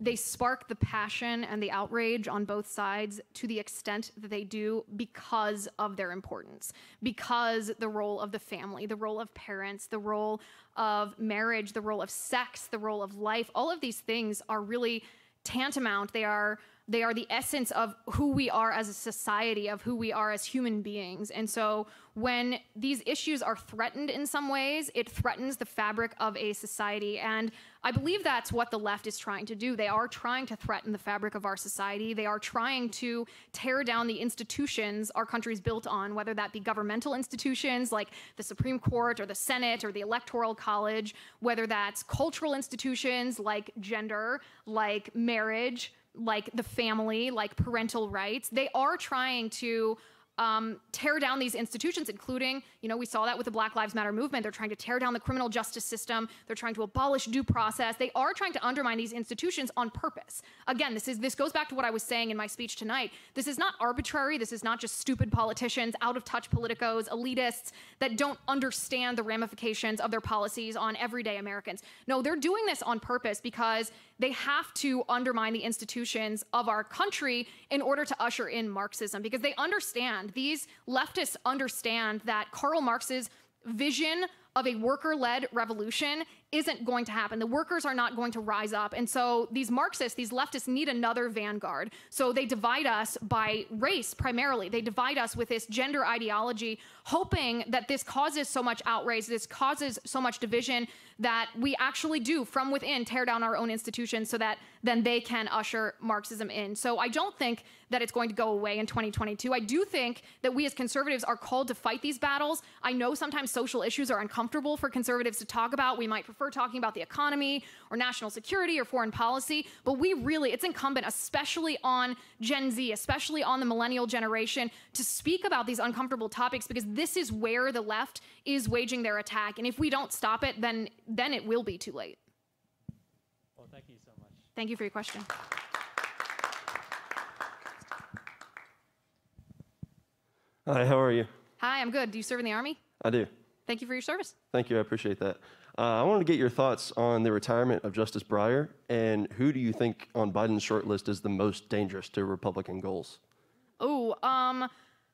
they spark the passion and the outrage on both sides to the extent that they do because of their importance, because the role of the family, the role of parents, the role of marriage, the role of sex, the role of life, all of these things are really tantamount. They are they are the essence of who we are as a society, of who we are as human beings. And so when these issues are threatened in some ways, it threatens the fabric of a society. And I believe that's what the left is trying to do. They are trying to threaten the fabric of our society. They are trying to tear down the institutions our country is built on, whether that be governmental institutions like the Supreme Court or the Senate or the Electoral College, whether that's cultural institutions like gender, like marriage like the family, like parental rights. They are trying to um, tear down these institutions, including, you know, we saw that with the Black Lives Matter movement. They're trying to tear down the criminal justice system. They're trying to abolish due process. They are trying to undermine these institutions on purpose. Again, this is this goes back to what I was saying in my speech tonight. This is not arbitrary. This is not just stupid politicians, out of touch politicos, elitists that don't understand the ramifications of their policies on everyday Americans. No, they're doing this on purpose because they have to undermine the institutions of our country in order to usher in Marxism because they understand, these leftists understand that Karl Marx's vision of a worker led revolution isn't going to happen. The workers are not going to rise up. And so these Marxists, these leftists need another vanguard. So they divide us by race primarily. They divide us with this gender ideology, hoping that this causes so much outrage, this causes so much division that we actually do from within tear down our own institutions so that then they can usher Marxism in. So I don't think that it's going to go away in 2022. I do think that we as conservatives are called to fight these battles. I know sometimes social issues are uncomfortable for conservatives to talk about. We might prefer talking about the economy or national security or foreign policy, but we really, it's incumbent, especially on Gen Z, especially on the millennial generation, to speak about these uncomfortable topics because this is where the left is waging their attack. And if we don't stop it, then then it will be too late. Well, thank you so. Thank you for your question. Hi, how are you? Hi, I'm good. Do you serve in the Army? I do. Thank you for your service. Thank you. I appreciate that. Uh, I wanted to get your thoughts on the retirement of Justice Breyer and who do you think on Biden's short list is the most dangerous to Republican goals? Oh, um,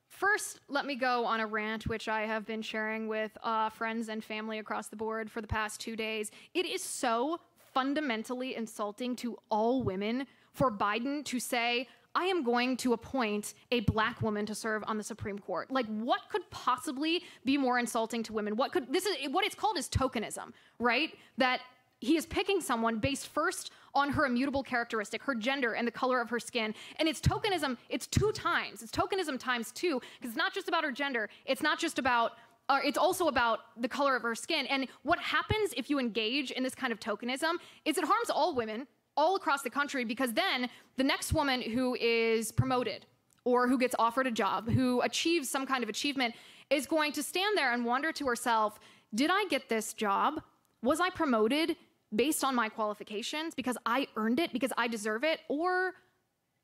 first, let me go on a rant which I have been sharing with uh, friends and family across the board for the past two days. It is so fundamentally insulting to all women for Biden to say, I am going to appoint a black woman to serve on the Supreme Court. Like, what could possibly be more insulting to women? What could this is what it's called is tokenism, right? That he is picking someone based first on her immutable characteristic, her gender, and the color of her skin. And it's tokenism, it's two times. It's tokenism times two, because it's not just about her gender, it's not just about uh, it's also about the color of her skin. And what happens if you engage in this kind of tokenism is it harms all women all across the country because then the next woman who is promoted or who gets offered a job, who achieves some kind of achievement, is going to stand there and wonder to herself, did I get this job? Was I promoted based on my qualifications because I earned it, because I deserve it? Or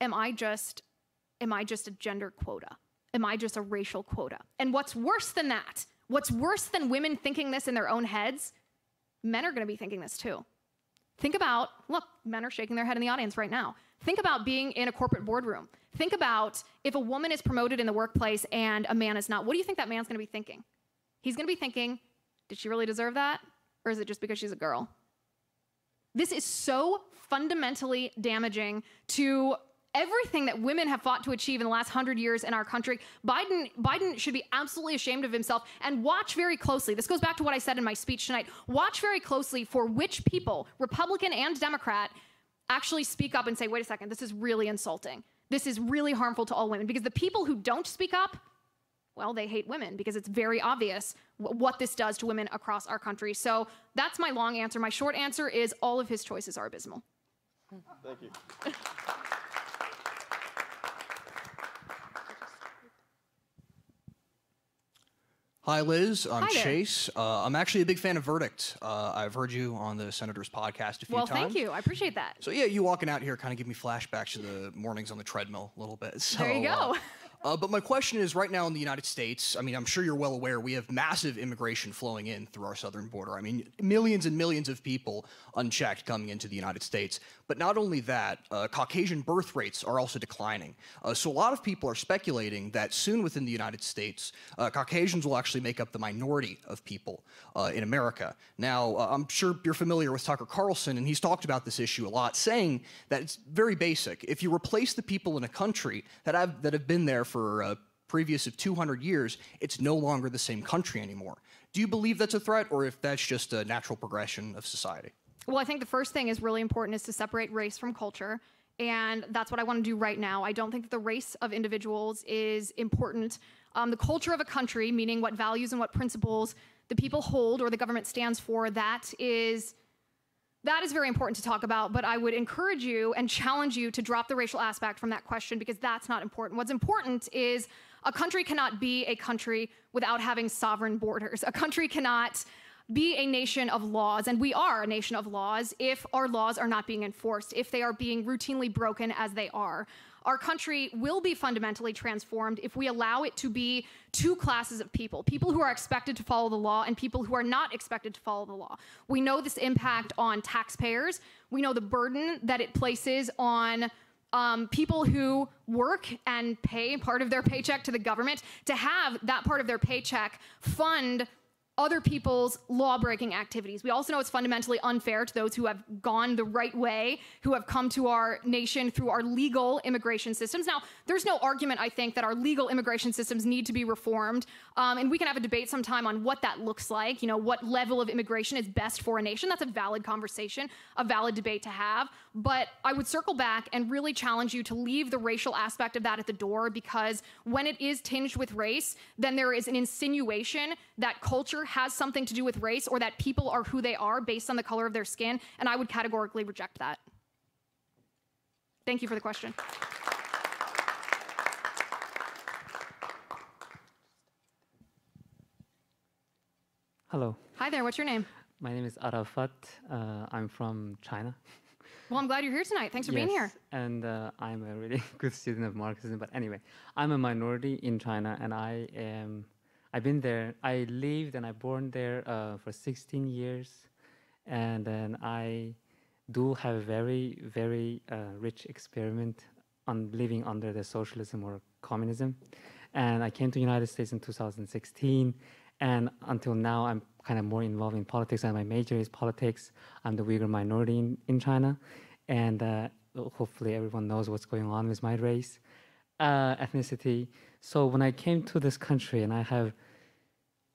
am I just am I just a gender quota? Am I just a racial quota? And what's worse than that, what's worse than women thinking this in their own heads, men are going to be thinking this too. Think about, look, men are shaking their head in the audience right now. Think about being in a corporate boardroom. Think about if a woman is promoted in the workplace and a man is not. What do you think that man's going to be thinking? He's going to be thinking, did she really deserve that? Or is it just because she's a girl? This is so fundamentally damaging to everything that women have fought to achieve in the last hundred years in our country. Biden, Biden should be absolutely ashamed of himself and watch very closely. This goes back to what I said in my speech tonight. Watch very closely for which people, Republican and Democrat, actually speak up and say, wait a second, this is really insulting. This is really harmful to all women. Because the people who don't speak up, well, they hate women because it's very obvious what this does to women across our country. So that's my long answer. My short answer is all of his choices are abysmal. Thank you. [laughs] Hi, Liz. I'm Hi. Chase. Uh, I'm actually a big fan of Verdict. Uh, I've heard you on the Senator's podcast a few Well, times. thank you. I appreciate that. So yeah, you walking out here kind of give me flashbacks to the mornings on the treadmill a little bit. So, [laughs] There you uh, go. uh, but my question is, right now in the United States, I mean, I'm sure you're well aware we have massive immigration flowing in through our southern border. I mean, millions and millions of people unchecked coming into the United States. But not only that, uh, Caucasian birth rates are also declining. Uh, so a lot of people are speculating that soon within the United States, uh, Caucasians will actually make up the minority of people uh, in America. Now, uh, I'm sure you're familiar with Tucker Carlson, and he's talked about this issue a lot, saying that it's very basic. If you replace the people in a country that have that have been there for uh, previous of 200 years, it's no longer the same country anymore. Do you believe that's a threat, or if that's just a natural progression of society? Well, I think the first thing is really important is to separate race from culture. And that's what I want to do right now. I don't think that the race of individuals is important. Um, the culture of a country, meaning what values and what principles the people hold or the government stands for, that is that is very important to talk about, but I would encourage you and challenge you to drop the racial aspect from that question because that's not important. What's important is a country cannot be a country without having sovereign borders. A country cannot be a nation of laws, and we are a nation of laws if our laws are not being enforced, if they are being routinely broken as they are. Our country will be fundamentally transformed if we allow it to be two classes of people people who are expected to follow the law and people who are not expected to follow the law. We know this impact on taxpayers, we know the burden that it places on. Um, people who work and pay part of their paycheck to the government to have that part of their paycheck fund other people's law breaking activities. We also know it's fundamentally unfair to those who have gone the right way, who have come to our nation through our legal immigration systems. Now, there's no argument, I think, that our legal immigration systems need to be reformed. Um, and we can have a debate sometime on what that looks like, you know, what level of immigration is best for a nation. That's a valid conversation, a valid debate to have. But I would circle back and really challenge you to leave the racial aspect of that at the door because when it is tinged with race, then there is an insinuation that culture has something to do with race or that people are who they are based on the color of their skin. And I would categorically reject that. Thank you for the question. Hello, Hi there, what's your name? my name is Arafat. Uh, I'm from China. [laughs] Well, I'm glad you're here tonight. Thanks for being here. Yes, And uh, I'm a really [laughs] good student of Marxism. But anyway, I'm a minority in China, and I am. I've been there. I lived and I born there uh, for 16 years, and then I do have a very, very uh, rich experiment on living under the socialism or communism. And I came to the United States in 2016, and until now, I'm kind of more involved in politics, and my major is politics. I'm the Uyghur minority in, in China, and uh, hopefully everyone knows what's going on with my race, uh, ethnicity. So when I came to this country, and I have,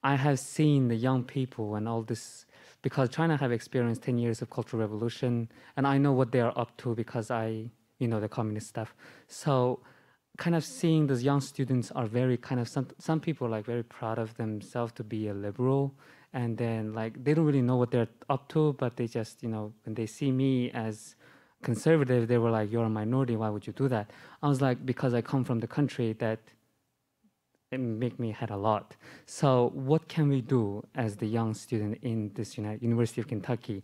I have seen the young people and all this, because China have experienced 10 years of cultural revolution, and I know what they are up to because I, you know, the communist stuff. So kind of seeing those young students are very kind of some some people like very proud of themselves to be a liberal and then like they don't really know what they're up to but they just you know when they see me as conservative they were like you're a minority why would you do that i was like because i come from the country that make me had a lot. So what can we do as the young student in this Uni- university of kentucky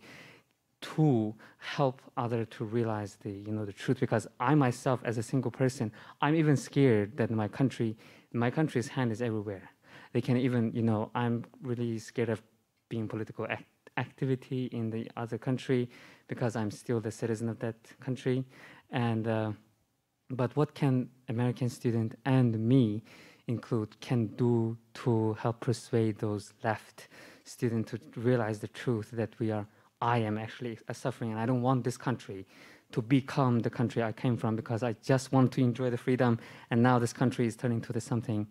to help other to realize the you know the truth? Because I myself as a single person I'm even scared that my country my country's hand is everywhere. They can even you know I'm really scared of being political act- activity in the other country because I'm still the citizen of that country. And uh, but what can American student and me include can do to help persuade those left students to realize the truth that we are I am actually suffering, and I don't want this country to become the country I came from because I just want to enjoy the freedom, and now this country is turning to the something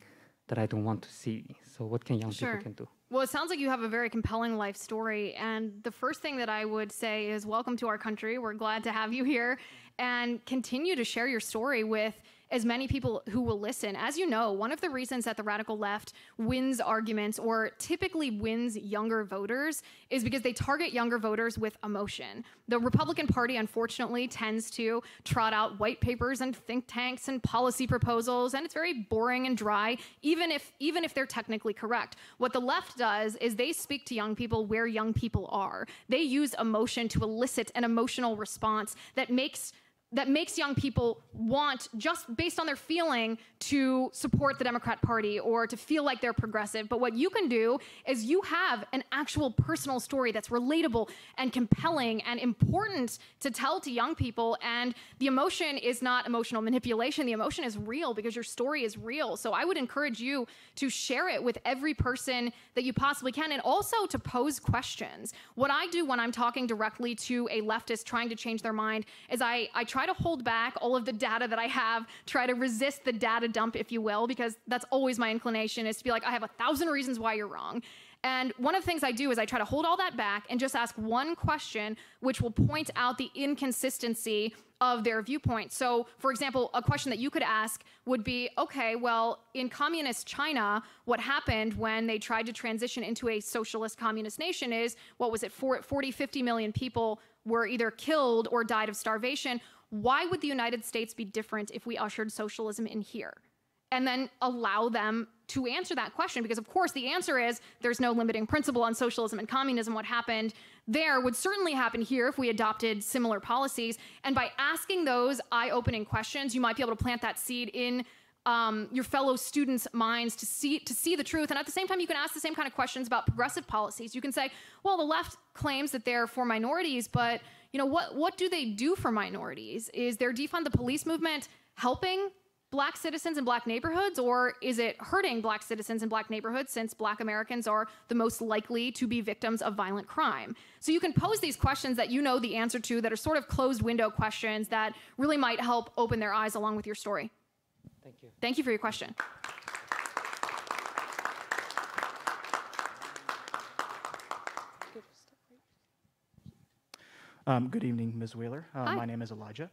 that I don't want to see. So, what can young Sure. people can do? Well, it sounds like you have a very compelling life story. And the first thing that I would say is welcome to our country. We're glad to have you here and continue to share your story with as many people who will listen. As you know, one of the reasons that the radical left wins arguments or typically wins younger voters is because they target younger voters with emotion. The Republican Party, unfortunately, tends to trot out white papers and think tanks and policy proposals, and it's very boring and dry, even if even if they're technically correct. What the left does is they speak to young people where young people are. They use emotion to elicit an emotional response that makes that makes young people want, just based on their feeling, to support the Democrat Party or to feel like they're progressive. But what you can do is you have an actual personal story that's relatable and compelling and important to tell to young people. And the emotion is not emotional manipulation, the emotion is real because your story is real. So I would encourage you to share it with every person that you possibly can and also to pose questions. What I do when I'm talking directly to a leftist trying to change their mind is I, I try to hold back all of the data that I have, try to resist the data dump, if you will, because that's always my inclination is to be like, I have a thousand reasons why you're wrong. And one of the things I do is I try to hold all that back and just ask one question, which will point out the inconsistency of their viewpoint. So, for example, a question that you could ask would be okay, well, in communist China, what happened when they tried to transition into a socialist communist nation is what was it, 40, 50 million people were either killed or died of starvation. Why would the United States be different if we ushered socialism in here? and then allow them to answer that question because of course the answer is there's no limiting principle on socialism and communism what happened there would certainly happen here if we adopted similar policies and by asking those eye-opening questions you might be able to plant that seed in um, your fellow students' minds to see to see the truth, and at the same time, you can ask the same kind of questions about progressive policies. You can say, "Well, the left claims that they're for minorities, but you know what? What do they do for minorities? Is their defund the police movement helping black citizens in black neighborhoods, or is it hurting black citizens in black neighborhoods since black Americans are the most likely to be victims of violent crime? So you can pose these questions that you know the answer to that are sort of closed window questions that really might help open their eyes along with your story. Thank you. Thank you for your question. Um, good evening, Ms. Wheeler. Uh, my name is Elijah.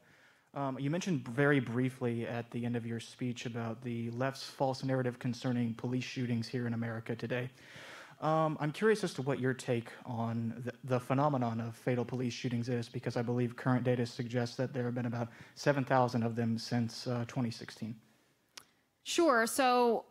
Um, you mentioned very briefly at the end of your speech about the left's false narrative concerning police shootings here in America today. Um, I'm curious as to what your take on the, the phenomenon of fatal police shootings is, because I believe current data suggests that there have been about 7,000 of them since uh, 2016. Sure. So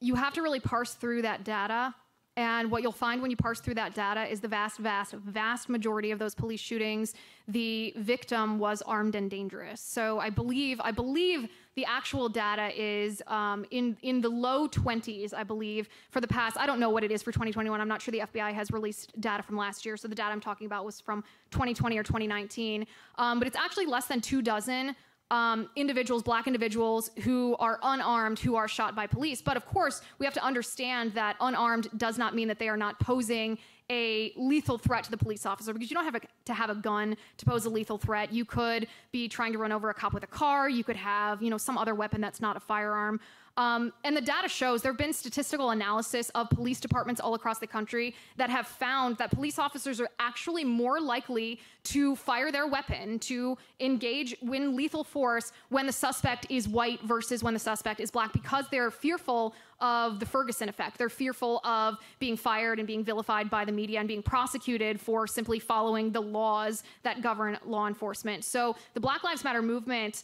you have to really parse through that data. And what you'll find when you parse through that data is the vast, vast, vast majority of those police shootings, the victim was armed and dangerous. So I believe, I believe the actual data is um, in in the low 20s. I believe for the past. I don't know what it is for 2021. I'm not sure the FBI has released data from last year. So the data I'm talking about was from 2020 or 2019. Um, but it's actually less than two dozen um, individuals, black individuals who are unarmed, who are shot by police. But of course, we have to understand that unarmed does not mean that they are not posing a lethal threat to the police officer because you don't have a, to have a gun to pose a lethal threat. You could be trying to run over a cop with a car. You could have, you know, some other weapon that's not a firearm. Um, and the data shows there have been statistical analysis of police departments all across the country that have found that police officers are actually more likely to fire their weapon, to engage in lethal force when the suspect is white versus when the suspect is black because they're fearful of the Ferguson effect. They're fearful of being fired and being vilified by the media and being prosecuted for simply following the laws that govern law enforcement. So the Black Lives Matter movement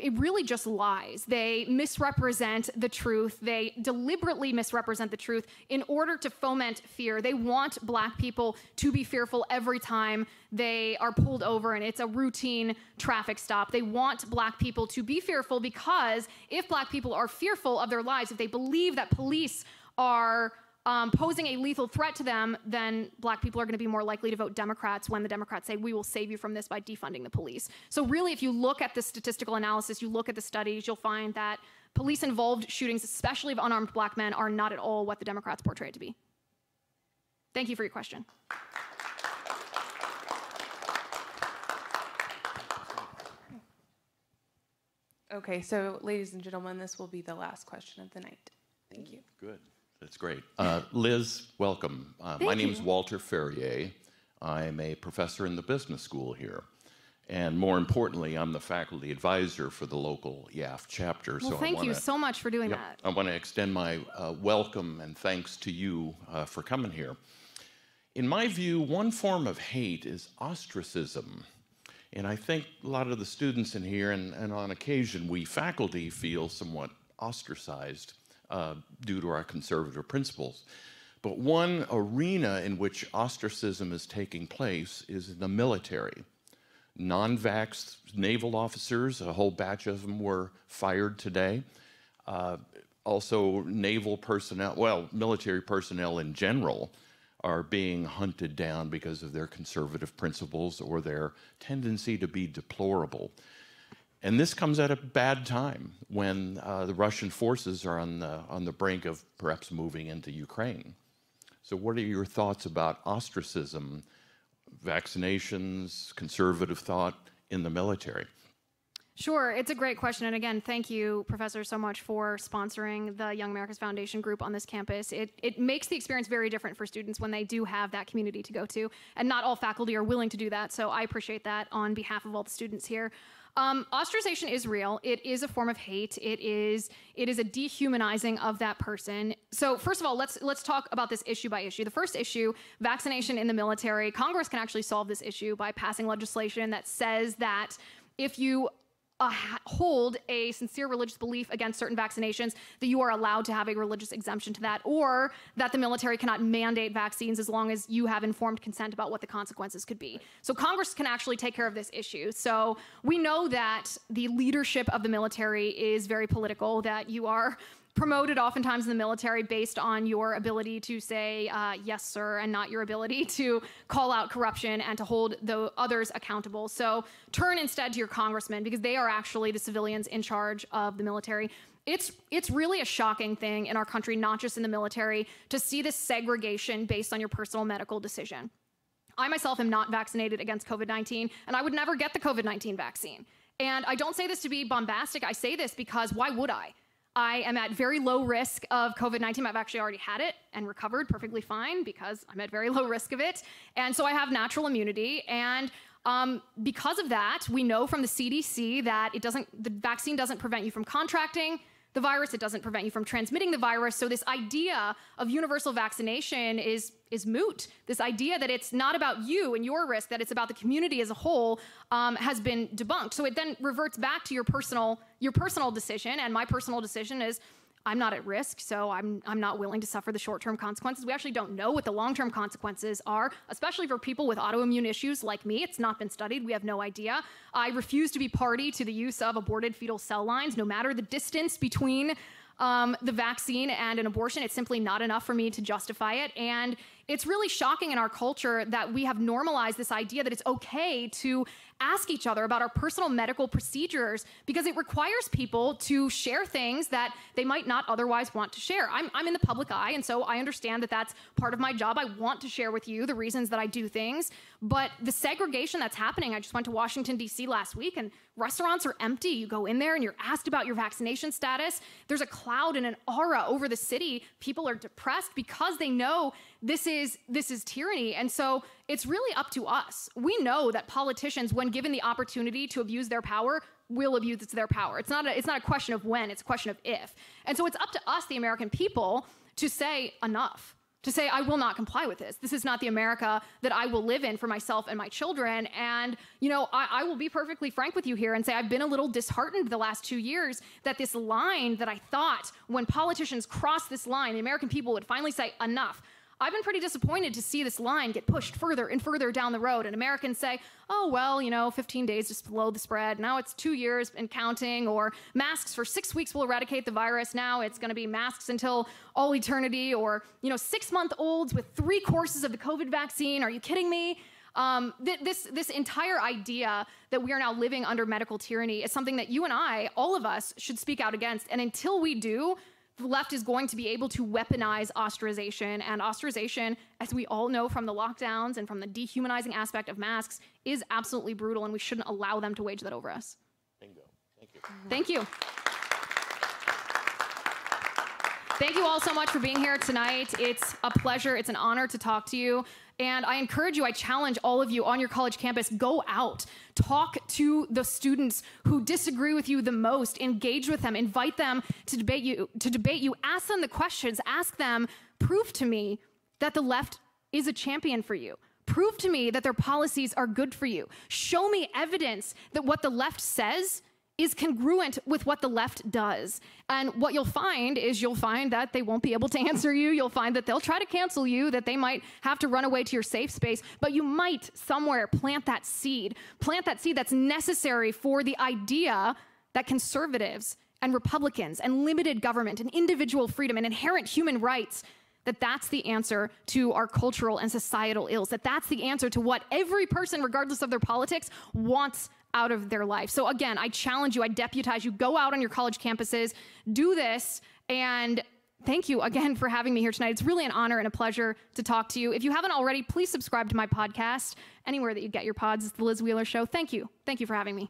it really just lies. They misrepresent the truth. They deliberately misrepresent the truth in order to foment fear. They want black people to be fearful every time they are pulled over and it's a routine traffic stop. They want black people to be fearful because if black people are fearful of their lives, if they believe that police are um, posing a lethal threat to them, then black people are going to be more likely to vote Democrats when the Democrats say, we will save you from this by defunding the police. So, really, if you look at the statistical analysis, you look at the studies, you'll find that police involved shootings, especially of unarmed black men, are not at all what the Democrats portray it to be. Thank you for your question. Okay, so ladies and gentlemen, this will be the last question of the night. Thank you. Good. That's great. Uh, Liz, welcome. Uh, my name is. Walter Ferrier. I'm a professor in the business school here. And more importantly, I'm the faculty advisor for the local YAF chapter. Well, so thank you wanna- so much for doing Yep. that. I want to extend my uh, welcome and thanks to you uh, for coming here. In my view, one form of hate is ostracism. And I think a lot of the students in here, and, and on occasion, we faculty feel somewhat ostracized uh, due to our conservative principles. But one arena in which ostracism is taking place is in the military non vax naval officers, a whole batch of them were fired today. Uh, also, naval personnel, well, military personnel in general, are being hunted down because of their conservative principles or their tendency to be deplorable. And this comes at a bad time when uh, the Russian forces are on the, on the brink of perhaps moving into Ukraine. So, what are your thoughts about ostracism, vaccinations, conservative thought in the military? Sure, it's a great question. And again, thank you, Professor, so much for sponsoring the Young Americas Foundation group on this campus. It, it makes the experience very different for students when they do have that community to go to. And not all faculty are willing to do that. So I appreciate that on behalf of all the students here. Um, ostracization is real. It is a form of hate. It is it is a dehumanizing of that person. So first of all, let's let's talk about this issue by issue. The first issue, vaccination in the military. Congress can actually solve this issue by passing legislation that says that if you uh, hold a sincere religious belief against certain vaccinations, that you are allowed to have a religious exemption to that, or that the military cannot mandate vaccines as long as you have informed consent about what the consequences could be. So Congress can actually take care of this issue. So we know that the leadership of the military is very political, that you are promoted oftentimes in the military based on your ability to say uh, yes sir and not your ability [laughs] to call out corruption and to hold the others accountable so turn instead to your congressmen because they are actually the civilians in charge of the military it's it's really a shocking thing in our country not just in the military to see this segregation based on your personal medical decision I myself am not vaccinated against COVID 19, and I would never get the COVID 19 vaccine. And I don't say this to be bombastic. I say this because why would I? I am at very low risk of COVID 19. I've actually already had it and recovered perfectly fine because I'm at very low risk of it. And so I have natural immunity. And um, because of that, we know from the CDC that it doesn't, the vaccine doesn't prevent you from contracting the virus. It doesn't prevent you from transmitting the virus. So this idea of universal vaccination is is moot. This idea that it's not about you and your risk, that it's about the community as a whole, um, has been debunked. So it then reverts back to your personal your personal decision. And my personal decision is. I'm not at risk, so I'm, I'm not willing to suffer the short term consequences. We actually don't know what the long term consequences are, especially for people with autoimmune issues like me. It's not been studied. We have no idea. I refuse to be party to the use of aborted fetal cell lines, no matter the distance between um, the vaccine and an abortion. It's simply not enough for me to justify it. And it's really shocking in our culture that we have normalized this idea that it's okay to ask each other about our personal medical procedures because it requires people to share things that they might not otherwise want to share. I'm, I'm in the public eye, and so I understand that that's part of my job. I want to share with you the reasons that I do things, but the segregation that's happening, I just went to Washington, D.C. last week, and restaurants are empty. You go in there and you're asked about your vaccination status. There's a cloud and an aura over the city. People are depressed because they know this is this is tyranny and so it's really up to us we know that politicians when given the opportunity to abuse their power will abuse their power it's not a, it's not a question of when it's a question of if and so it's up to us the american people to say enough to say, I will not comply with this. This is not the America that I will live in for myself and my children. And, you know, I, I, will be perfectly frank with you here and say I've been a little disheartened the last two years that this line that I thought when politicians cross this line, the American people would finally say, enough. I've been pretty disappointed to see this line get pushed further and further down the road, and Americans say, oh, well, you know, 15 days just below the spread. Now it's two years and counting, or masks for six weeks will eradicate the virus. Now it's going to be masks until all eternity, or, you know, six month olds with three courses of the COVID vaccine. Are you kidding me? Um, th- this this entire idea that we are now living under medical tyranny is something that you and I, all of us, should speak out against. And until we do, the left is going to be able to weaponize ostracization. And ostracization, as we all know from the lockdowns and from the dehumanizing aspect of masks, is absolutely brutal, and we shouldn't allow them to wage that over us. Bingo. Thank you. Thank you. Thank you all so much for being here tonight. It's a pleasure, it's an honor to talk to you. And I encourage you, I challenge all of you on your college campus go out, talk to the students who disagree with you the most, engage with them, invite them to debate you, to debate you, ask them the questions, ask them, prove to me that the left is a champion for you. Prove to me that their policies are good for you. Show me evidence that what the left says is congruent with what the left does. And what you'll find is you'll find that they won't be able to [laughs] answer you. You'll find that they'll try to cancel you, that they might have to run away to your safe space, but you might somewhere plant that seed, plant that seed that's necessary for the idea that conservatives and Republicans and limited government and individual freedom and inherent human rights that that's the answer to our cultural and societal ills, that that's the answer to what every person, regardless of their politics, wants out of their life. So again, I challenge you, I deputize you, go out on your college campuses, do this, and thank you again for having me here tonight. It's really an honor and a pleasure to talk to you. If you haven't already, please subscribe to my podcast anywhere that you get your pods. It's the Liz Wheeler Show. Thank you. Thank you for having me.